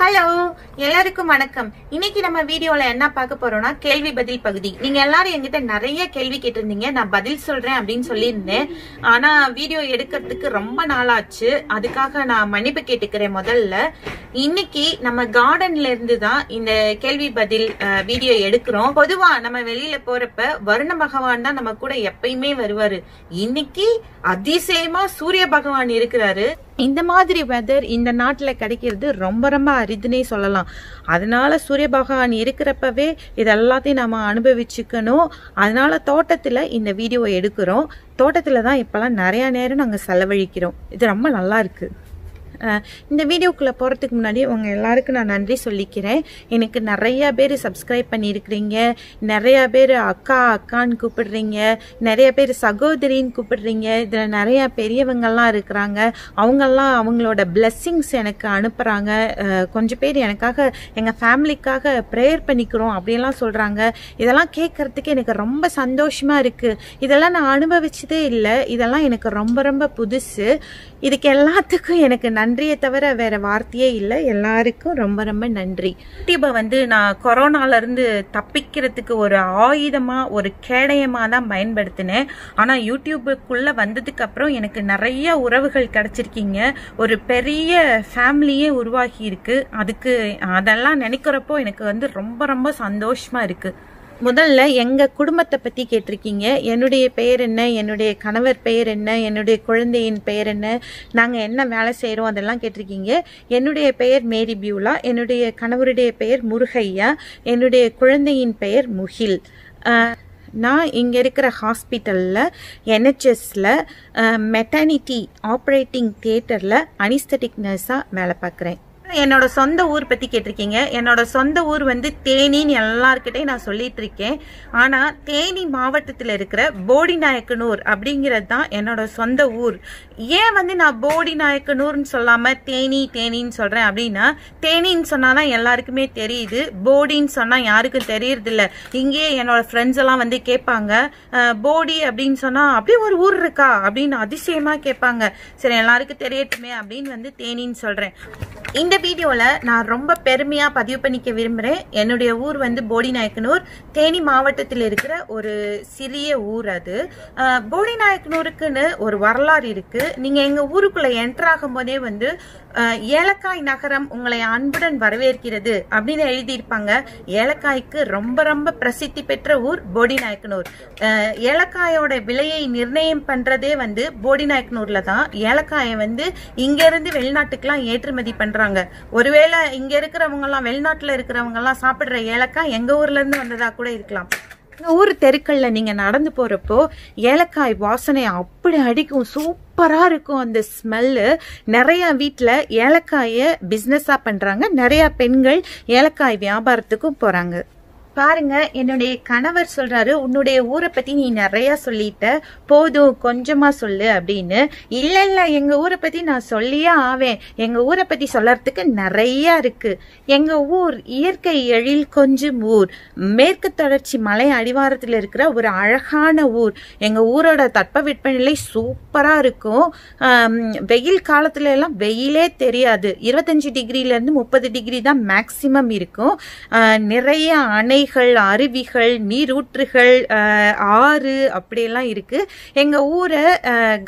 Hello எல்லாருக்கும் வணக்கம். இன்னைக்கு நம்ம வீடியோல என்ன பார்க்க போறோம்னா கேள்வி பதில் பகுதி. நீங்க எல்லாரும் என்கிட்ட நிறைய கேள்வி கேட்டிருந்தீங்க. நான் பதில் சொல்றேன் அப்படின்னு சொல்லியிருந்தேன். ஆனா வீடியோ எடுக்கிறதுக்கு ரொம்ப நாளாச்சு. அதுக்காக நான் மன்னிப்பு கேட்டுக்கிறேன் முதல்ல. இன்னைக்கு நம்ம கார்டன்ல இருந்து தான் இந்த கேள்வி பதில் வீடியோ எடுக்கிறோம். பொதுவா நம்ம வெளியில போறப்ப வருண பகவான் தான் நம்ம கூட எப்பயுமே வருவாரு. இன்னைக்கு அதிசயமா சூரிய பகவான் இருக்கிறாரு. இந்த மாதிரி வெதர் இந்த நாட்டில் கிடைக்கிறது ரொம்ப ரொம்ப அரிதுனே சொல்லலாம். அதனால சூரிய பகவான் இருக்கிறப்பவே இதெல்லாத்தையும் நம்ம அனுபவிச்சுக்கணும். அதனால தோட்டத்தில் இந்த வீடியோ எடுக்கிறோம். தோட்டத்தில் தான் இப்போல்லாம் நிறையா நேரம் நாங்கள் செலவழிக்கிறோம். இது ரொம்ப நல்லா இருக்குது இந்த வீடியோக்குள்ளே போகிறதுக்கு முன்னாடி உங்கள் எல்லாருக்கும் நான் நன்றி சொல்லிக்கிறேன். எனக்கு நிறையா பேர் சப்ஸ்கிரைப் பண்ணியிருக்கிறீங்க. நிறையா பேர் அக்கா அக்கான்னு கூப்பிடுறீங்க. நிறைய பேர் சகோதரின்னு கூப்பிடுறீங்க. இதில் நிறையா பெரியவங்கள்லாம் இருக்கிறாங்க. அவங்கெல்லாம் அவங்களோட பிளெஸ்ஸிங்ஸ் எனக்கு அனுப்புகிறாங்க கொஞ்சம் பேர் எனக்காக எங்கள் ஃபேமிலிக்காக ப்ரேயர் பண்ணிக்கிறோம் அப்படின்லாம் சொல்கிறாங்க இதெல்லாம் கேட்குறதுக்கு எனக்கு ரொம்ப சந்தோஷமாக இருக்குது இதெல்லாம் நான் அனுபவிச்சதே இல்லை. இதெல்லாம் எனக்கு ரொம்ப ரொம்ப புதுசு. இதுக்கு எல்லாத்துக்கும் எனக்கு நன்றியை தவிர வேற வார்த்தையே இல்லை. எல்லாருக்கும் ரொம்ப ரொம்ப நன்றி. யூடியூபை வந்து நான் கொரோனாலேருந்து தப்பிக்கிறதுக்கு ஒரு ஆயுதமாக ஒரு கேடயமாக தான் பயன்படுத்தினேன். ஆனால் யூடியூபுக்குள்ளே வந்ததுக்கு அப்புறம் எனக்கு நிறைய உறவுகள் கிடச்சிருக்கீங்க. ஒரு பெரிய ஃபேமிலியே உருவாகி இருக்கு. அதுக்கு அதெல்லாம் நினைக்கிறப்போ எனக்கு வந்து ரொம்ப ரொம்ப சந்தோஷமாக இருக்குது முதல்ல எங்கள் குடும்பத்தை பற்றி கேட்டிருக்கீங்க. என்னுடைய பெயர் என்ன? என்னுடைய கணவர் பெயர் என்ன? என்னுடைய குழந்தையின் பெயர் என்ன? நாங்கள் என்ன வேலை செய்கிறோம் அதெல்லாம் கேட்டிருக்கீங்க. என்னுடைய பெயர் மேரி பியூலா. என்னுடைய கணவருடைய பெயர் முருகையா. என்னுடைய குழந்தையின் பெயர் முகில். நான் இங்கே இருக்கிற ஹாஸ்பிட்டலில் என்ஹெச்எஸில் மெட்டர்னிட்டி ஆப்ரேட்டிங் தியேட்டரில் அனிஸ்தட்டிக் நர்ஸாக வேலை பார்க்குறேன். என்னோட சொந்த ஊர் பத்தி கேட்டிருக்கீங்க. என்னோட சொந்த ஊர் வந்து தேனின்னு எல்லார்கிட்டையும் நான் சொல்லிட்டு இருக்கேன் ஆனா தேனி மாவட்டத்தில் இருக்கிற போடி நாயக்கனூர் அப்படிங்கிறது தான் என்னோட சொந்த ஊர். ஏன் வந்து நான் போடி நாயக்கனூர்னு சொல்லாம தேனி தேனின்னு சொல்றேன் அப்படின்னா தேனின்னு சொன்னாதான் எல்லாருக்குமே தெரியுது. போடின்னு சொன்னா யாருக்கும் தெரியறது இல்ல இங்கேயே என்னோட ஃப்ரெண்ட்ஸ் எல்லாம் வந்து கேட்பாங்க போடி அப்படின்னு சொன்னா அப்படியே ஒரு ஊர் இருக்கா? அப்படின்னு அதிசயமா கேட்பாங்க. சரி எல்லாருக்கும் தெரியட்டுமே அப்படின்னு வந்து தேனின்னு சொல்றேன். இந்த வீடியோவில் நான் ரொம்ப பெருமையா பதிவு பண்ணிக்க விரும்புறேன். என்னுடைய ஊர் வந்து போடிநாயக்கனூர். தேனி மாவட்டத்தில் இருக்கிற ஒரு சிறிய ஊர் அது. போடிநாயக்கனூருக்குன்னு ஒரு வரலாறு இருக்கு. நீங்க எங்க ஊருக்குள்ள என்டர் போதே வந்து ஏலக்காய் நகரம் உங்களை அன்புடன் வரவேற்கிறது அப்படின்னு எழுதியிருப்பாங்க. ஏலக்காய்க்கு ரொம்ப ரொம்ப பிரசித்தி பெற்ற ஊர் போடிநாயக்கனூர். ஏலக்காயோட விலையை நிர்ணயம் பண்றதே வந்து போடிநாயக்கனூரில் தான். ஏலக்காயை வந்து இங்கேருந்து வெளிநாட்டுக்கெலாம் வெளிநாட்டுக்கெல்லாம் ஏற்றுமதி பண்றாங்க. ஒருவேளை இங்க இருக்கிறவங்கலாம் வெளிநாட்டில் வெளிநாட்டுல சாப்பிட்ற சாப்பிடுற ஏலக்காய் எங்க ஊர்ல இருந்து வந்ததா கூட இருக்கலாம். ஊர் தெருக்களில் நீங்கள் நடந்து போகிறப்போ ஏலக்காய் வாசனை அப்படி அடிக்கும். சூப்பர் சூப்பராக இருக்கும் அந்த ஸ்மெல்லு. நிறைய வீட்டில் ஏலக்காயை பிஸ்னஸாக பண்றாங்க. நிறைய பெண்கள் ஏலக்காய் வியாபாரத்துக்கும் போறாங்க. பாருங்க என்னுடைய கணவர் சொல்றாரு உன்னுடைய ஊரை பத்தி நீ நிறைய சொல்லிட்ட போதும் கொஞ்சமா சொல்லு அப்படின்னு. இல்ல இல்ல எங்க ஊரை பத்தி நான் சொல்லியே ஆவேன். எங்க ஊரை பத்தி சொல்றதுக்கு நிறைய இருக்கு. எங்க ஊர் இயற்கை எழில் கொஞ்சம் ஊர். மேற்கு தொடர்ச்சி மலை அடிவாரத்தில் இருக்கிற ஒரு அழகான ஊர். எங்க ஊரோட தட்பவெப்பநிலை சூப்பரா இருக்கும். வெயில் காலத்துல எல்லாம் வெயிலே தெரியாது. இருபத்தஞ்சு டிகிரில இருந்து முப்பது டிகிரி தான் மேக்சிமம் இருக்கும். நிறைய அணை அணைகள் அருவிகள் நீரூற்றுகள் ஆறு அப்படியெல்லாம் இருக்குது எங்கள் ஊரை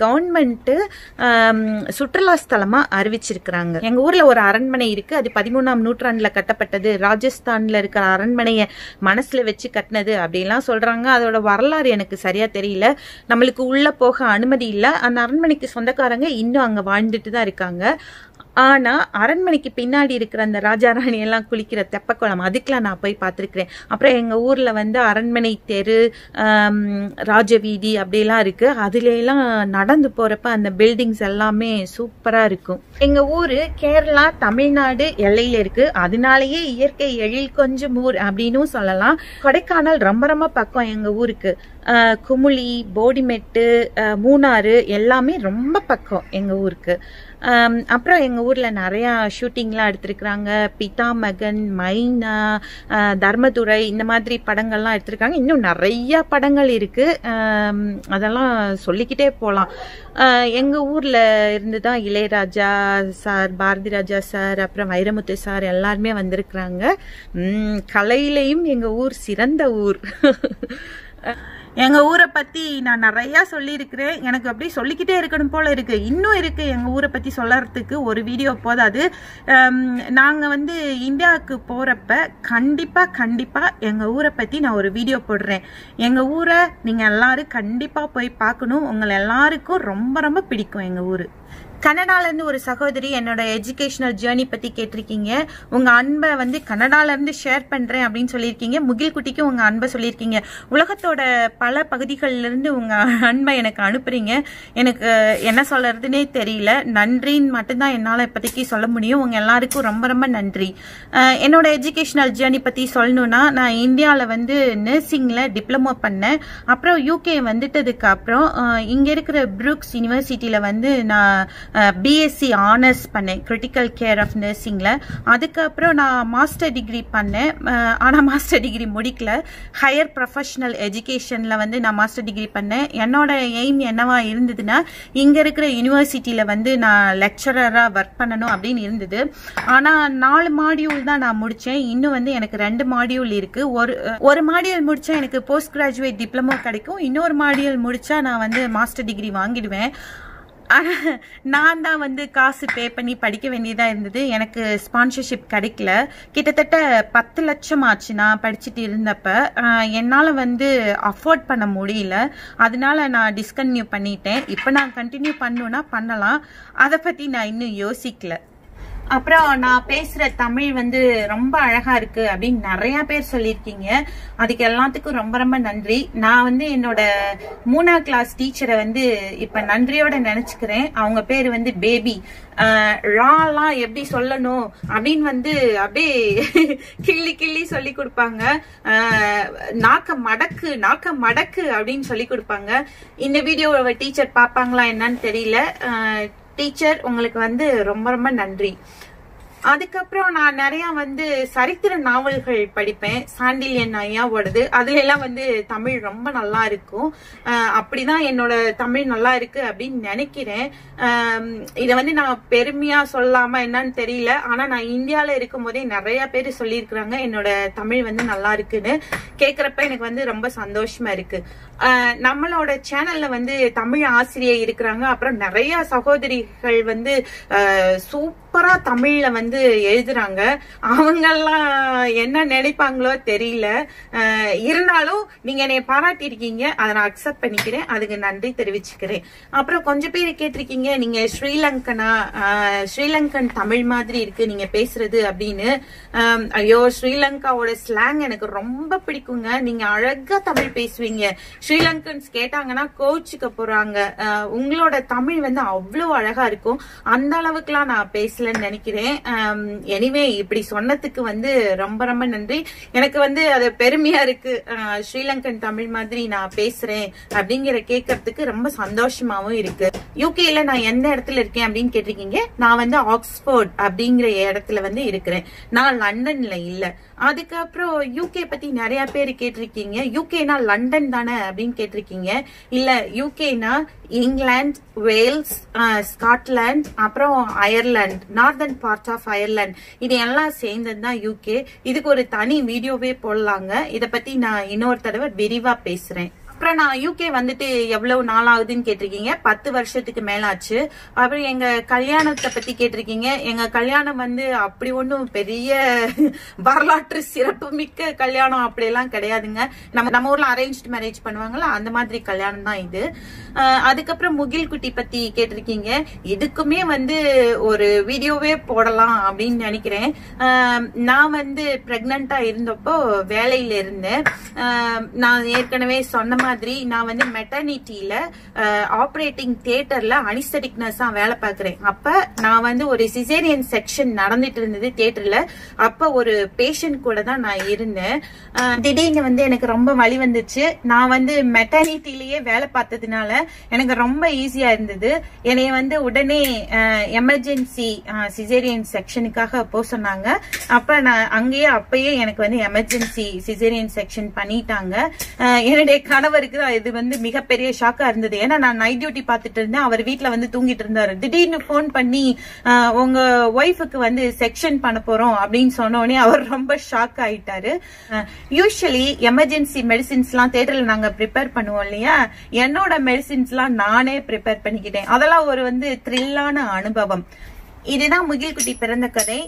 கவர்மெண்ட்டு சுற்றுலா ஸ்தலமாக அறிவிச்சிருக்கிறாங்க. எங்கள் ஊரில் ஒரு அரண்மனை இருக்குது அது பதிமூணாம் நூற்றாண்டில் கட்டப்பட்டது. ராஜஸ்தானில் இருக்கிற அரண்மனையை மனசில் வச்சு கட்டினது அப்படிலாம் சொல்கிறாங்க அதோட வரலாறு எனக்கு சரியாக தெரியல. நம்மளுக்கு உள்ளே போக அனுமதி இல்லை. அந்த அரண்மனைக்கு சொந்தக்காரங்க இன்னும் அங்கே வாழ்ந்துட்டு தான் இருக்காங்க. ஆனால் அரண்மனைக்கு பின்னாடி இருக்கிற அந்த ராஜா ராணி எல்லாம் குளிக்கிற தெப்பக்குளம் அதுக்கெலாம் நான் போய் பார்த்துருக்குறேன். அப்புறம் எங்கள் ஊரில் வந்து அரண்மனை தெரு ராஜவீதி அப்படிலாம் இருக்குது அதுலலாம் நடந்து போகிறப்ப அந்த பில்டிங்ஸ் எல்லாமே சூப்பராக இருக்கும். எங்கள் ஊர் கேரளா தமிழ்நாடு எல்லையில இருக்கு. அதனாலேயே இயற்கை எழில் கொஞ்சம் ஊர் அப்படின்னும் சொல்லலாம். கொடைக்கானல் ரொம்ப ரொம்ப பக்கம் எங்கள் ஊருக்கு. குமுளி போடிமெட்டு மூணாறு எல்லாமே ரொம்ப பக்கம் எங்கள் ஊருக்கு. அப்புறம் எங்கள் ஊரில் நிறையா ஷூட்டிங்லாம் எடுத்திருக்கிறாங்க. பிதா மகன் மைனா தர்மதுரை இந்த மாதிரி படங்கள்லாம் எடுத்திருக்காங்க. இன்னும் நிறையா படங்கள் இருக்குது அதெல்லாம் சொல்லிக்கிட்டே போகலாம் எங்கள் ஊரில் இருந்து தான் இளையராஜா சார் பாரதி ராஜா சார் அப்புறம் வைரமுத்து சார் எல்லாருமே வந்திருக்கிறாங்க. கலையிலையும் எங்கள் ஊர் சிறந்த ஊர். எங்கள் ஊரை பற்றி நான் நிறையா சொல்லியிருக்கிறேன். எனக்கு அப்படியே சொல்லிக்கிட்டே இருக்கணும் போல் இருக்குது இன்னும் இருக்குது எங்கள் ஊரை பற்றி சொல்லறதுக்கு ஒரு வீடியோ போதாது நாங்கள் வந்து இந்தியாவுக்கு போகிறப்ப கண்டிப்பாக கண்டிப்பாக எங்கள் ஊரை பற்றி நான் ஒரு வீடியோ போடுறேன். எங்கள் ஊரை நீங்கள் எல்லாரும் கண்டிப்பாக போய் பார்க்கணும். உங்களை எல்லாருக்கும் ரொம்ப ரொம்ப பிடிக்கும் எங்கள் ஊர். கனடாலேருந்து ஒரு சகோதரி என்னோட எஜுகேஷனல் ஜேர்னி பற்றி கேட்டிருக்கீங்க. உங்கள் அன்பை வந்து கனடாலேருந்து ஷேர் பண்ணுறேன் அப்படின்னு சொல்லியிருக்கீங்க. முகில்குட்டிக்கும் உங்கள் அன்பை சொல்லியிருக்கீங்க. உலகத்தோட பல பகுதிகளிலிருந்து இருந்து அன்பை எனக்கு அனுப்புறீங்க. எனக்கு என்ன சொல்கிறதுனே தெரியல. நன்றின்னு மட்டும்தான் என்னால் இப்போதைக்கு சொல்ல முடியும். உங்கள் எல்லாருக்கும் ரொம்ப ரொம்ப நன்றி. என்னோட எஜுகேஷனல் ஜேர்னி பற்றி சொல்லணும்னா நான் இந்தியாவில் வந்து நர்சிங்கில் டிப்ளமோ பண்ணேன். அப்புறம் யூகே வந்துட்டதுக்கு அப்புறம் இங்கே இருக்கிற புரூக்ஸ் யூனிவர்சிட்டியில் வந்து நான் பிஎஸ்சி ஆனர்ஸ் பண்ணேன் கிரிட்டிக்கல் கேர் ஆஃப் நர்சிங்கில் அதுக்கப்புறம் நான் மாஸ்டர் டிகிரி பண்ணேன். ஆனால் மாஸ்டர் டிகிரி முடிக்கல. ஹையர் ப்ரொஃபஷனல் எஜுகேஷனில் வந்து நான் மாஸ்டர் டிகிரி பண்ணேன். என்னோட எய்ம் என்னவா இருந்ததுன்னா இங்கே இருக்கிற யூனிவர்சிட்டியில் வந்து நான் லெக்சரராக ஒர்க் பண்ணணும் அப்படின்னு இருந்தது. ஆனால் நாலு மாடியூல் தான் நான் முடித்தேன் இன்னும் வந்து எனக்கு ரெண்டு மாடியூல் இருக்கு. ஒரு ஒரு மாடியூல் முடித்தா எனக்கு போஸ்ட் கிராஜுவேட் டிப்ளமோ கிடைக்கும். இன்னொரு மாடியூல் முடித்தா நான் வந்து மாஸ்டர் டிகிரி வாங்கிடுவேன். ஆனா, நான் தான் வந்து காசு பே பண்ணி படிக்க வேண்டியதாக இருந்தது. எனக்கு ஸ்பான்சர்ஷிப் கிடைக்கல. கிட்டத்தட்ட பத்து லட்சம் ஆச்சு நான் படிச்சுட்டு இருந்தப்ப. என்னால் வந்து அஃபோர்ட் பண்ண முடியல. அதனால நான் டிஸ்கன்டினியூ பண்ணிட்டேன். இப்போ நான் கண்டினியூ பண்ணுன்னா பண்ணலாம். அதை பற்றி நான் இன்னும் யோசிக்கல. அப்புறம் நான் பேசுற தமிழ் வந்து ரொம்ப அழகா இருக்கு அப்படின்னு நிறைய பேர் சொல்லியிருக்கீங்க. அதுக்கு எல்லாத்துக்கும் ரொம்ப ரொம்ப நன்றி. நான் வந்து என்னோட மூணாம் கிளாஸ் டீச்சரை வந்து இப்ப நன்றியோட நினைச்சுக்கிறேன். அவங்க பேர் வந்து பேபி. ராலாம் எப்படி சொல்லணும் அப்படின்னு வந்து அப்படியே கிள்ளி கிள்ளி சொல்லி கொடுப்பாங்க. நாக்க மடக்கு நாக்க மடக்கு அப்படின்னு சொல்லி கொடுப்பாங்க. இந்த வீடியோவை டீச்சர் பார்ப்பாங்களா என்னன்னு தெரியல. டீச்சர் உங்களுக்கு வந்து ரொம்ப ரொம்ப நன்றி. அதுக்கப்புறம் நான் நிறைய வந்து சரித்திர நாவல்கள் படிப்பேன். சாண்டிலியன் ஐயாவோடது. அதுல எல்லாம் வந்து தமிழ் ரொம்ப நல்லா இருக்கும். அப்படிதான் என்னோட தமிழ் நல்லா இருக்கு அப்படின்னு நினைக்கிறேன். இதை வந்து நான் பெருமையா சொல்லாம என்னன்னு தெரியல. ஆனா நான் இந்தியால இருக்கும் போதே நிறைய பேர் சொல்லியிருக்கிறாங்க என்னோட தமிழ் வந்து நல்லா இருக்குன்னு. கேக்குறப்ப எனக்கு வந்து ரொம்ப சந்தோஷமா இருக்கு. நம்மளோட சேனல்ல வந்து தமிழ் ஆசிரியர் இருக்கிறாங்க. அப்புறம் நிறைய சகோதரிகள் வந்து சூப்பர் தமிழ்ல வந்து எழுதுறாங்க. அவங்கெல்லாம் என்ன நினைப்பாங்களோ தெரியல. இருந்தாலும் நீங்க என்னை பாராட்டியிருக்கீங்க. அதை நான் அக்செப்ட் பண்ணிக்கிறேன். அதுக்கு நன்றி தெரிவிச்சுக்கிறேன். அப்புறம் கொஞ்சம் பேர் கேட்டிருக்கீங்க. நீங்க ஸ்ரீலங்கனா ஸ்ரீலங்கன் தமிழ் மாதிரி இருக்கு. நீங்க பேசுறது அப்படின்னு. ஐயோ ஸ்ரீலங்காவோட ஸ்லாங் எனக்கு ரொம்ப பிடிக்குங்க. நீங்க அழகா தமிழ் பேசுவீங்க. ஸ்ரீலங்கன்ஸ் கேட்டாங்கன்னா கோச்சுக்க போறாங்க. உங்களோட தமிழ் வந்து அவ்வளவு அழகா இருக்கும். அந்த அளவுக்குலாம் நான் பேசலன்னு நினைக்கிறேன். எனிவே இப்படி சொன்னதுக்கு வந்து ரொம்ப ரொம்ப நன்றி. எனக்கு வந்து அது பெருமையா இருக்கு. ஸ்ரீலங்கன் தமிழ் மாதிரி நான் பேசுறேன் அப்படிங்கிற கேட்கறதுக்கு ரொம்ப சந்தோஷமாவும் இருக்கு. யூகேல நான் எந்த இடத்துல இருக்கேன் அப்படின்னு கேட்டிருக்கீங்க? நான் வந்து ஆக்ஸ்போர்ட் அப்படிங்கிற இடத்துல வந்து இருக்கிறேன். நான் லண்டன்ல இல்லை. அதுக்கப்புறம் யூகே பத்தி நிறைய பேர் கேட்டிருக்கீங்க. யூகேனா லண்டன் தானே அப்படின்னு கேட்டிருக்கீங்க. இல்ல யூகேனா இங்கிலாந்து வேல்ஸ் ஸ்காட்லாந்து அப்புறம் Ireland northern part of Ireland. இது எல்லாம் சேர்ந்தது தான் யூகே இதுக்கு ஒரு தனி வீடியோவே போடலாங்க. இதை பத்தி நான் இன்னொரு தடவை விரிவா பேசுறேன். அப்புறம் நான் யூகே வந்துட்டு எவ்வளவு நாள் ஆகுதுன்னு கேட்டிருக்கீங்க. பத்து வருஷத்துக்கு மேலாச்சு. அப்புறம் எங்க கல்யாணத்தை பத்தி கேட்டிருக்கீங்க. எங்க கல்யாணம் வந்து அப்படி ஒன்றும் பெரிய வரலாற்று சிறப்பு மிக்க கல்யாணம் அப்படியெல்லாம் கிடையாதுங்க. நம்ம நம்ம ஊர்ல அரேஞ்ச் மேரேஜ் பண்ணுவாங்கல்ல அந்த மாதிரி கல்யாணம் தான் இது. அதுக்கப்புறம் முகில் குட்டி பத்தி கேட்டிருக்கீங்க. இதுக்குமே வந்து ஒரு வீடியோவே போடலாம் அப்படின்னு நினைக்கிறேன். நான் வந்து பிரெக்னண்டா இருந்தப்போ வேலையில இருந்தேன். நான் ஏற்கனவே சொன்ன மாதிரி நான் வந்து மெட்டர்னிட்டியில ஆப்ரேட்டிங் தியேட்டர்ல அனிஸ்தட்டிக் நர்ஸா வேலை பார்க்குறேன். அப்ப நான் வந்து ஒரு சிசேரியன் செக்ஷன் நடந்துட்டு இருந்தது தியேட்டர்ல அப்ப ஒரு பேஷண்ட் கூட தான் நான் இருந்தேன். திடீர்னு வந்து எனக்கு ரொம்ப வலி வந்துச்சு. நான் வந்து மெட்டர்னிட்டிலேயே வேலை பார்த்ததுனால எனக்கு ரொம்ப ஈஸியா இருந்தது. என்னைய வந்து உடனே எமர்ஜென்சி சிசேரியன் செக்ஷனுக்காக போக சொன்னாங்க. அப்ப நான் அங்கேயே அப்பயே எனக்கு வந்து எமர்ஜென்சி சிசேரியன் செக்ஷன் பண்ணிட்டாங்க. என்னுடைய கணவர் கணவருக்கு இது வந்து மிகப்பெரிய ஷாக்கா இருந்தது. ஏன்னா நான் நைட் டியூட்டி பார்த்துட்டு இருந்தேன். அவர் வீட்டில் வந்து தூங்கிட்டு இருந்தாரு. திடீர்னு ஃபோன் பண்ணி உங்க ஒய்ஃபுக்கு வந்து செக்ஷன் பண்ண போறோம் அப்படின்னு சொன்ன அவர் ரொம்ப ஷாக் ஆயிட்டாரு. யூஸ்வலி எமர்ஜென்சி மெடிசின்ஸ் எல்லாம் தேட்டர்ல நாங்க ப்ரிப்பேர் பண்ணுவோம் இல்லையா? என்னோட மெடிசின்ஸ் எல்லாம் நானே ப்ரிப்பேர் பண்ணிக்கிட்டேன். அதெல்லாம் ஒரு வந்து த்ரில்லான அனுபவம். இதுதான் முகில்குட்டி பிறந்த கதை.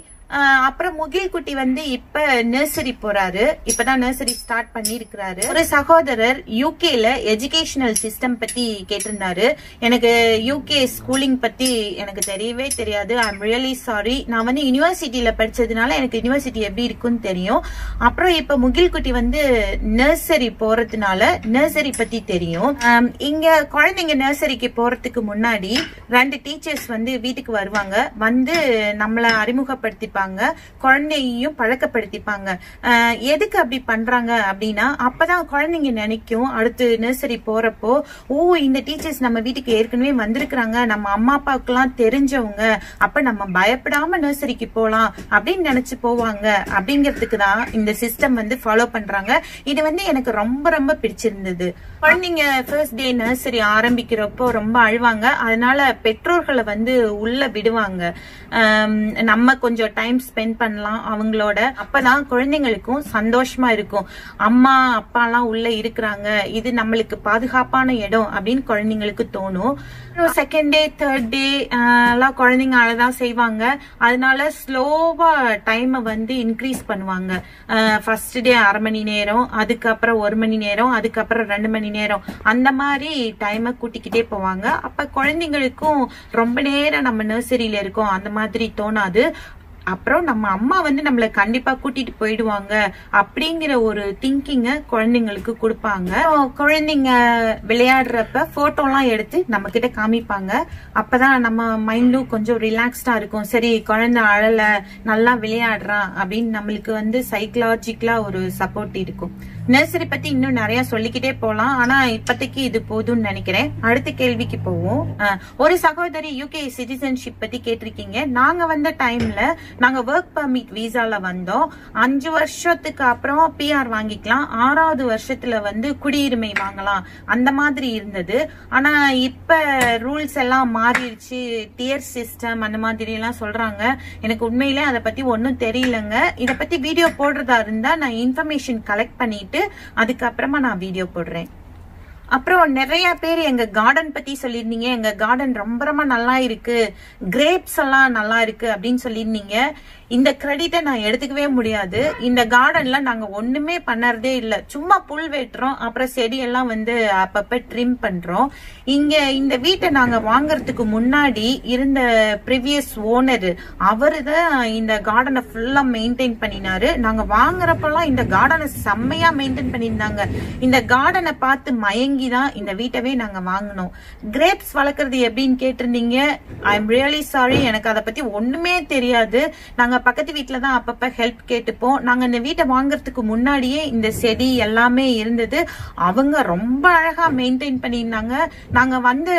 அப்புறம் முகில் குட்டி வந்து இப்ப நர்சரி போறாரு. இப்பதான் நர்சரி ஸ்டார்ட் பண்ணி இருக்கிறாரு ஒரு சகோதரர் யூகேல எஜுகேஷனல் சிஸ்டம் பத்தி கேட்டிருந்தாரு. எனக்கு யூகே ஸ்கூலிங் பத்தி எனக்கு தெரியவே தெரியாது. ஐ எம் ரியலி சாரி நான் வந்து யூனிவர்சிட்டியில படிச்சதுனால எனக்கு யூனிவர்சிட்டி எப்படி இருக்குன்னு தெரியும். அப்புறம் இப்ப முகில்குட்டி வந்து நர்சரி போறதுனால நர்சரி பத்தி தெரியும். இங்க குழந்தைங்க நர்சரிக்கு போறதுக்கு முன்னாடி ரெண்டு டீச்சர்ஸ் வந்து வீட்டுக்கு வருவாங்க. வந்து நம்மளை அறிமுகப்படுத்திப்பாங்க குழந்தையையும் பழக்கப்படுத்திப்பாங்க. எதுக்கு அப்படி பண்றாங்க அப்படின்னா அப்பதான் குழந்தைங்க நினைக்கும். அடுத்து நர்சரி போறப்போ ஓ இந்த டீச்சர்ஸ் நம்ம வீட்டுக்கு ஏற்கனவே வந்திருக்கிறாங்க. நம்ம அம்மா அப்பாவுக்குலாம் தெரிஞ்சவங்க. அப்ப நம்ம பயப்படாம நர்சரிக்கு போலாம். அப்படின்னு நினைச்சு போவாங்க. அப்படிங்கிறதுக்கு தான் இந்த சிஸ்டம் வந்து ஃபாலோ பண்றாங்க. இது வந்து எனக்கு ரொம்ப ரொம்ப பிடிச்சிருந்தது. குழந்தைங்க ஃபர்ஸ்ட் டே நர்சரி ஆரம்பிக்கிறப்போ ரொம்ப அழுவாங்க. அதனால பெற்றோர்களை வந்து உள்ள விடுவாங்க. நம்ம கொஞ்சம் டைம் ஸ்பெண்ட் பண்ணலாம் அவங்களோட. அப்பதான் குழந்தைங்களுக்கும் சந்தோஷமா இருக்கும். அம்மா அப்பாலாம் உள்ள இருக்கிறாங்க. இது நம்மளுக்கு பாதுகாப்பான இடம் அப்படின்னு குழந்தைங்களுக்கு தோணும். செகண்ட் டே தேர்ட் டே எல்லாம் குழந்தைங்க அழதான் செய்வாங்க. அதனால ஸ்லோவா டைமை வந்து இன்க்ரீஸ் பண்ணுவாங்க. ஃபர்ஸ்ட் டே அரை மணி நேரம் அதுக்கப்புறம் ஒரு மணி நேரம் அதுக்கப்புறம் ரெண்டு மணி நேரம். அந்த மாதிரி டைமை கூட்டிக்கிட்டே போவாங்க. அப்ப குழந்தைங்களுக்கும் ரொம்ப நேரம் நம்ம நர்சரியில இருக்கோம். அந்த மாதிரி தோணாது. அப்புறம் நம்ம அம்மா வந்து நம்மள கண்டிப்பா கூட்டிட்டு போயிடுவாங்க. அப்படிங்கிற ஒரு திங்கிங்க குழந்தைங்களுக்கு கொடுப்பாங்க. குழந்தைங்க விளையாடுறப்ப போட்டோ எல்லாம் எடுத்து நம்ம கிட்ட காமிப்பாங்க. அப்பதான் நம்ம மைண்டும் கொஞ்சம் ரிலாக்ஸ்டா இருக்கும். சரி குழந்தை அழல நல்லா விளையாடுறான் அப்படின்னு நம்மளுக்கு வந்து சைக்கலாஜிக்கலா ஒரு சப்போர்ட் இருக்கும். நர்சரி பத்தி இன்னும் நிறைய சொல்லிக்கிட்டே போலாம். ஆனா இப்பதைக்கு இது போதும்னு நினைக்கிறேன். அடுத்த கேள்விக்கு போவோம். ஒரு சகோதரி யூகே சிட்டிசன்ஷிப் பத்தி கேட்டிருக்கீங்க. நாங்க வந்த டைம்ல நாங்க ஒர்க் பர்மிட் விசால வந்தோம். அஞ்சு வருஷத்துக்கு அப்புறம் பிஆர் வாங்கிக்கலாம். ஆறாவது வருஷத்துல வந்து குடியுரிமை வாங்கலாம். அந்த மாதிரி இருந்தது. ஆனா இப்ப ரூல்ஸ் எல்லாம் மாறிடுச்சு. டியர் சிஸ்டம் அந்த மாதிரி எல்லாம் சொல்றாங்க. எனக்கு உண்மையிலே அதை பத்தி ஒன்னும் தெரியலங்க. இதை பத்தி வீடியோ போடுறதா இருந்தா நான் இன்ஃபர்மேஷன் கலெக்ட் பண்ணிட்டு அதுக்கப்புறமா நான் வீடியோ போடுறேன். அப்புறம் நிறைய பேர் எங்க கார்டன் பத்தி சொல்லியிருந்தீங்க. எங்க கார்டன் ரொம்ப ரொம்ப நல்லா இருக்கு. கிரேப்ஸ் எல்லாம் நல்லா இருக்கு அப்படின்னு சொல்லியிருந்தீங்க. இந்த கிரெடிட்டை நான் எடுத்துக்கவே முடியாது. இந்த கார்டன்ல நாங்க ஒண்ணுமே பண்ணறதே இல்ல. சும்மா புல் வெட்டுறோம். அப்புறம் செடியெல்லாம் வந்து அப்பப்ப ட்ரிம் பண்றோம். இங்க இந்த வீட்டை நாங்க வாங்கறதுக்கு முன்னாடி இருந்த ப்ரீவியஸ் ஓனர் அவரு தான் இந்த கார்டனை ஃபுல்லா மெயின்டைன் பண்ணினாரு. நாங்க வாங்குறப்பெல்லாம் இந்த கார்டனை செம்மையா மெயின்டைன் பண்ணியிருந்தாங்க. இந்த கார்டனை பார்த்து மயங்கி தான் இந்த வீட்டவே நாங்க வாங்கினோம். கிரேப்ஸ் வளர்க்கறது எப்படின்னு கேட்டிருந்தீங்க? ஐ எம் ரியலி சாரி எனக்கு அதை பத்தி ஒண்ணுமே தெரியாது. நாங்க பக்கத்து வீட்டில் தான் அப்பப்போ ஹெல்ப் கேட்டுப்போம். நாங்கள் இந்த வீட்டை வாங்குறதுக்கு முன்னாடியே இந்த செடி எல்லாமே இருந்தது. அவங்க ரொம்ப அழகாக மெயின்டைன் பண்ணியிருந்தாங்க. நாங்கள் வந்து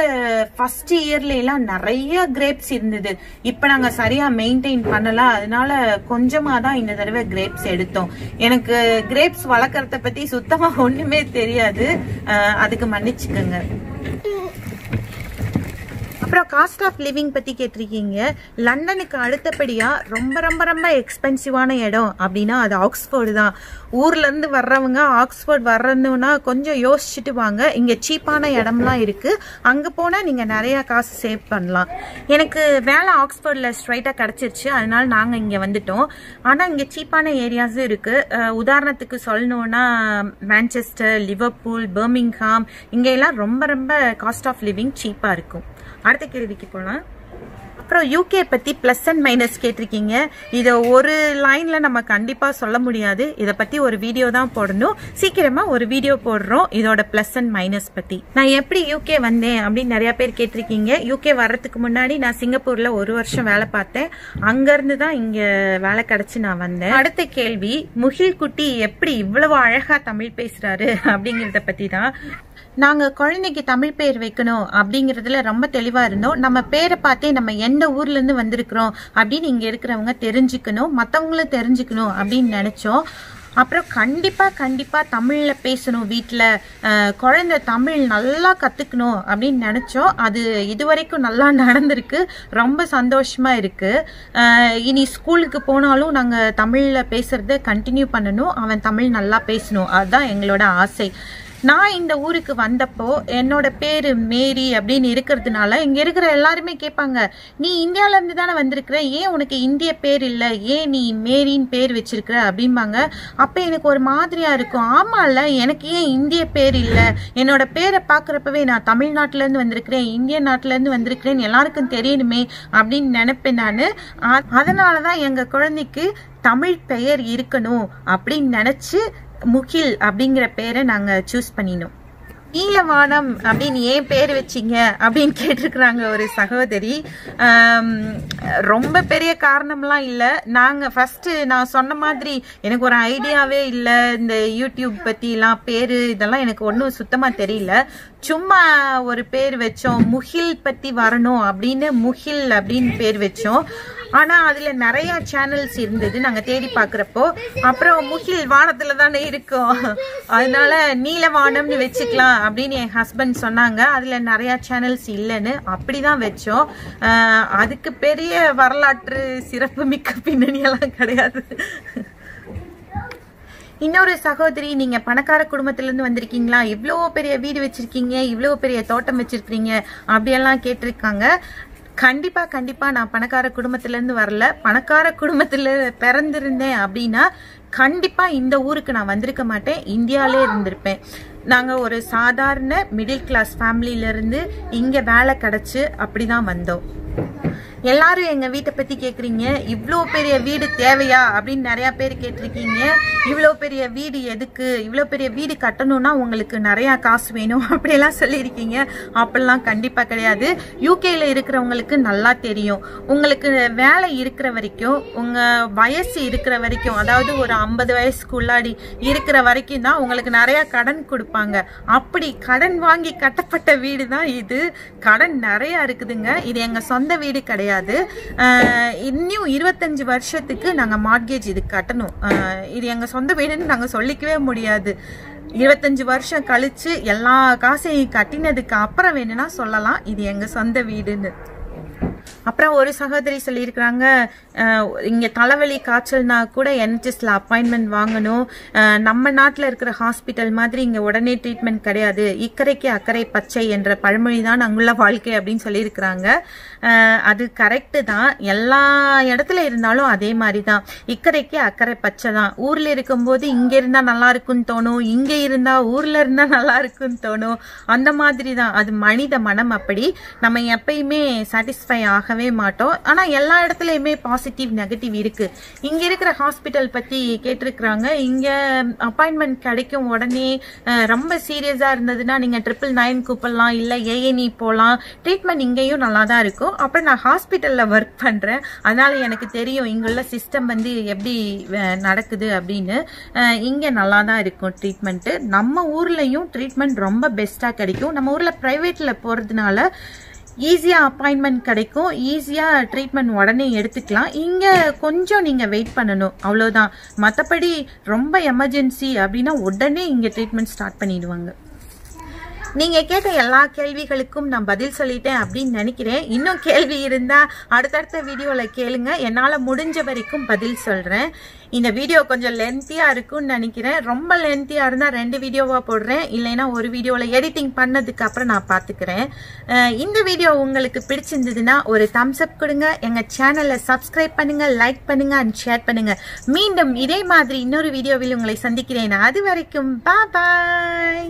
ஃபர்ஸ்ட் இயர்ல எல்லாம் நிறைய கிரேப்ஸ் இருந்தது. இப்போ நாங்கள் சரியாக மெயின்டைன் பண்ணல. அதனால கொஞ்சமாக தான் இந்த தடவை கிரேப்ஸ் எடுத்தோம். எனக்கு கிரேப்ஸ் வளர்க்குறத பற்றி சுத்தமாக ஒன்றுமே தெரியாது. அதுக்கு மன்னிச்சுக்கோங்க. அப்புறம் காஸ்ட் ஆஃப் லிவிங் பத்தி கேட்டிருக்கீங்க. லண்டனுக்கு அடுத்தபடியா ரொம்ப ரொம்ப ரொம்ப எக்ஸ்பென்சிவான இடம் அப்படின்னா அது ஆக்ஸ்போர்டு தான். ஊர்ல இருந்து வர்றவங்க ஆக்ஸ்போர்ட் வர்றதுன்னா கொஞ்சம் யோசிச்சுட்டு வாங்க. இங்க சீப்பான இடம்லாம் இருக்கு. அங்க போனா நீங்க நிறைய காசு சேவ் பண்ணலாம். எனக்கு வேலை ஆக்ஸ்போர்ட்ல ஸ்ட்ரைட்டா கிடைச்சிருச்சு. அதனால நாங்க இங்க வந்துட்டோம். ஆனா இங்க சீப்பான ஏரியாஸும் இருக்கு. உதாரணத்துக்கு சொல்லணும்னா மேன்செஸ்டர் லிவர்பூல் பர்மிங்ஹாம் இங்க எல்லாம் ரொம்ப ரொம்ப காஸ்ட் ஆஃப் லிவிங் சீப்பா இருக்கும். அடுத்த கேள்விக்கு போகலாம் அப்புறம் யூகே பத்தி பிளஸ் அண்ட் மைனஸ் கேட்டிருக்கீங்க. இதை ஒரு லைன்ல நம்ம கண்டிப்பா சொல்ல முடியாது. இதை பத்தி ஒரு வீடியோ தான் போடணும். சீக்கிரமா ஒரு வீடியோ போடுறோம். இதோட பிளஸ் அண்ட் மைனஸ் பத்தி. நான் எப்படி யூகே வந்தேன் அப்படின்னு நிறைய பேர் கேட்டிருக்கீங்க. யூகே வர்றதுக்கு முன்னாடி நான் சிங்கப்பூர்ல ஒரு வருஷம் வேலை பார்த்தேன். அங்க இருந்து தான் இங்க வேலை கிடைச்சு நான் வந்தேன். அடுத்த கேள்வி முகில் குட்டி எப்படி இவ்வளவு அழகா தமிழ் பேசுறாரு அப்படிங்கறத பத்தி தான் நாங்கள் குழந்தைக்கு தமிழ் பேர் வைக்கணும் அப்படிங்கறதுல ரொம்ப தெளிவாக இருந்தோம். நம்ம பேரை பார்த்தே நம்ம எந்த ஊர்லேருந்து வந்திருக்கிறோம் அப்படின்னு இங்கே இருக்கிறவங்க தெரிஞ்சுக்கணும் மற்றவங்களும் தெரிஞ்சுக்கணும் அப்படின்னு நினச்சோம். அப்புறம் கண்டிப்பாக கண்டிப்பாக தமிழில் பேசணும் வீட்டில் குழந்த குழந்தை தமிழ் நல்லா கற்றுக்கணும் அப்படின்னு நினச்சோம். அது இதுவரைக்கும் நல்லா நடந்திருக்கு. ரொம்ப சந்தோஷமாக இருக்குது இனி ஸ்கூலுக்கு போனாலும் நாங்கள் தமிழில் பேசுகிறத கண்டினியூ பண்ணணும். அவன் தமிழ் நல்லா பேசணும். அதுதான் எங்களோட ஆசை. நான் இந்த ஊருக்கு வந்தப்போ என்னோட பேரு மேரி அப்படின்னு இருக்கிறதுனால இங்க இருக்கிற எல்லாருமே கேட்பாங்க நீ இந்தியால இருந்து தானே வந்திருக்கிற? ஏன் உனக்கு இந்திய பேர் இல்ல? ஏன் நீ மேரின்னு பேர் வச்சிருக்கிற? அப்படிம்பாங்க. அப்ப எனக்கு ஒரு மாதிரியா இருக்கும். ஆமால எனக்கு ஏன் இந்திய பேர் இல்ல? என்னோட பேரை பாக்குறப்பவே நான் தமிழ்நாட்டுல இருந்து வந்திருக்கிறேன் இந்திய நாட்டுல இருந்து வந்திருக்கிறேன் எல்லாருக்கும் தெரியணுமே அப்படின்னு நினைப்பேன் நான். அ- அதனாலதான் எங்க குழந்தைக்கு தமிழ் பெயர் இருக்கணும் அப்படின்னு நினைச்சு முகில் அப்படிங்கிற பேரை நாங்கள் சூஸ் பண்ணினோம். நீலவானம் அப்படின்னு ஏன் பேர் வச்சீங்க அப்படின்னு கேட்டிருக்கிறாங்க ஒரு சகோதரி. ரொம்ப பெரிய காரணம்லாம் இல்லை. நாங்கள் ஃபஸ்ட்டு நான் சொன்ன மாதிரி எனக்கு ஒரு ஐடியாவே இல்லை. இந்த யூடியூப் பற்றிலாம் பேர் இதெல்லாம் எனக்கு ஒன்றும் சுத்தமாக தெரியல. சும்மா ஒரு பேர் வச்சோம் முகில் பற்றி வரணும் அப்படின்னு முகில் அப்படின்னு பேர் வச்சோம். ஆனா அதுல நிறைய சேனல்ஸ் இருந்தது நாங்க தேடி பாக்குறப்போ அப்புறம் முகில் வானத்துல தானே இருக்கும். அதனால நீலவானம்னு வச்சுக்கலாம் அப்படின்னு என் ஹஸ்பண்ட் சொன்னாங்க. அதுல நிறைய சேனல்ஸ் இல்லைன்னு அப்படிதான் வச்சோம். அதுக்கு பெரிய வரலாற்று சிறப்பு மிக்க பின்னணி எல்லாம் கிடையாது. இன்னொரு சகோதரி நீங்க பணக்கார குடும்பத்துல இருந்து வந்திருக்கீங்களா? இவ்வளோ பெரிய வீடு வச்சிருக்கீங்க இவ்வளோ பெரிய தோட்டம் வச்சிருக்கீங்க அப்படியெல்லாம் கேட்டிருக்காங்க. கண்டிப்பா கண்டிப்பா நான் பணக்கார குடும்பத்துல இருந்து வரல. பணக்கார குடும்பத்துல பிறந்திருந்தேன் அப்படின்னா கண்டிப்பா இந்த ஊருக்கு நான் வந்திருக்க மாட்டேன். இந்தியாலே இருந்திருப்பேன். நாங்கள் ஒரு சாதாரண மிடில் கிளாஸ் ஃபேமிலியிலேருந்து இங்கே வேலை கிடச்சி அப்படி தான் வந்தோம். எல்லாரும் எங்க வீட்டை பத்தி கேக்குறீங்க? இவ்வளோ பெரிய வீடு தேவையா? அப்படின்னு நிறைய பேர் கேட்டிருக்கீங்க. இவ்வளோ பெரிய வீடு எதுக்கு? இவ்வளோ பெரிய வீடு கட்டணும்னா உங்களுக்கு நிறைய காசு வேணும். அப்படியெல்லாம் சொல்லியிருக்கீங்க. அப்படிலாம் கண்டிப்பா கிடையாது. யூகேல இருக்கிறவங்களுக்கு நல்லா தெரியும். உங்களுக்கு வேலை இருக்கிற வரைக்கும் உங்க வயசு இருக்கிற வரைக்கும் அதாவது ஒரு ஐம்பது வயசுக்குள்ளாடி இருக்கிற வரைக்கும் தான் உங்களுக்கு நிறைய கடன் கொடுப்பாங்க. அப்படி கடன் வாங்கி கட்டப்பட்ட வீடு தான் இது. கடன் நிறைய இருக்குதுங்க. இது எங்க சொந்த வீடு கிடையாது. கிடையாது. இன்னும் இருபத்தஞ்சு வருஷத்துக்கு நாங்கள் மார்கேஜ் இது கட்டணும். இது எங்கள் சொந்த வீடுன்னு நாங்கள் சொல்லிக்கவே முடியாது. இருபத்தஞ்சு வருஷம் கழிச்சு எல்லா காசையும் கட்டினதுக்கு அப்புறம் வேணும்னா சொல்லலாம். இது எங்கள் சொந்த வீடுன்னு. அப்புறம் ஒரு சகோதரி சொல்லியிருக்கிறாங்க இங்கே தலைவலி காய்ச்சல்னா கூட என்ஹெச்எஸ்ல அப்பாயின்மெண்ட் வாங்கணும். நம்ம நாட்டில் இருக்கிற ஹாஸ்பிட்டல் மாதிரி இங்கே உடனே ட்ரீட்மெண்ட் கிடையாது. இக்கரைக்கு அக்கறை பச்சை என்ற பழமொழி தான் அங்குள்ள வாழ்க்கை அப்படின்னு சொல்லியிருக்கிறாங்க. அது கரெக்டு தான். எல்லா இடத்துல இருந்தாலும் அதே மாதிரி தான் இக்கரைக்கு அக்கறை பச்சை தான் ஊரில் இருக்கும்போது இங்கே இருந்தால் நல்லா இருக்குன்னு தோணும். இங்கே இருந்தால் ஊரில் இருந்தால் நல்லா இருக்குன்னு தோணும். அந்த மாதிரி தான் அது மனித மனம் அப்படி. நம்ம எப்பயுமே சாட்டிஸ்ஃபை ஆகவே மாட்டோம். ஆனால் எல்லா இடத்துலையுமே பாசிட்டிவ் நெகட்டிவ் இருக்குது இங்கே இருக்கிற ஹாஸ்பிட்டல் பற்றி கேட்டிருக்கிறாங்க. இங்கே அப்பாயின்மெண்ட் கிடைக்கும் உடனே ரொம்ப சீரியஸாக இருந்ததுன்னா நீங்கள் ட்ரிபிள் நைன் கூப்பிடலாம் இல்லை ஏஎன்இ போகலாம் ட்ரீட்மெண்ட் இங்கேயும் நல்லா தான் இருக்கும். அப்புறம் நான் ஹாஸ்பிட்டலில் ஒர்க் பண்ணுறேன் அதனால் எனக்கு தெரியும் இங்குள்ள சிஸ்டம் வந்து எப்படி நடக்குது அப்படின்னு. இங்கே நல்லா தான் இருக்கும் ட்ரீட்மெண்ட்டு நம்ம ஊர்லேயும் ட்ரீட்மெண்ட் ரொம்ப பெஸ்ட்டாக கிடைக்கும். நம்ம ஊரில் ப்ரைவேட்டில் போகிறதுனால ஈஸியாக அப்பாயின்மெண்ட் கிடைக்கும். ஈஸியாக ட்ரீட்மெண்ட் உடனே எடுத்துக்கலாம். இங்கே கொஞ்சம் நீங்கள் வெயிட் பண்ணணும். அவ்வளோதான் மற்றபடி ரொம்ப எமர்ஜென்சி அப்படின்னா உடனே இங்கே ட்ரீட்மெண்ட் ஸ்டார்ட் பண்ணிடுவாங்க. நீங்க கேட்ட எல்லா கேள்விகளுக்கும் நான் பதில் சொல்லிட்டேன் அப்படின்னு நினைக்கிறேன். இன்னும் கேள்வி இருந்தா அடுத்தடுத்த வீடியோல கேளுங்க. என்னால முடிஞ்ச வரைக்கும் பதில் சொல்றேன். இந்த வீடியோ கொஞ்சம் லென்த்தியா இருக்கும்னு நினைக்கிறேன். ரொம்ப லென்த்தியா இருந்தா ரெண்டு வீடியோவா போடுறேன். இல்லைன்னா ஒரு வீடியோல எடிட்டிங் பண்ணதுக்கு அப்புறம் நான் பாத்துக்கிறேன். இந்த வீடியோ உங்களுக்கு பிடிச்சிருந்ததுன்னா ஒரு தம்ஸ் அப் கொடுங்க. எங்க சேனலை சப்ஸ்கிரைப் பண்ணுங்க லைக் பண்ணுங்க அண்ட் ஷேர் பண்ணுங்க. மீண்டும் இதே மாதிரி இன்னொரு வீடியோவில் உங்களை சந்திக்கிறேன். அது வரைக்கும் பா பாய்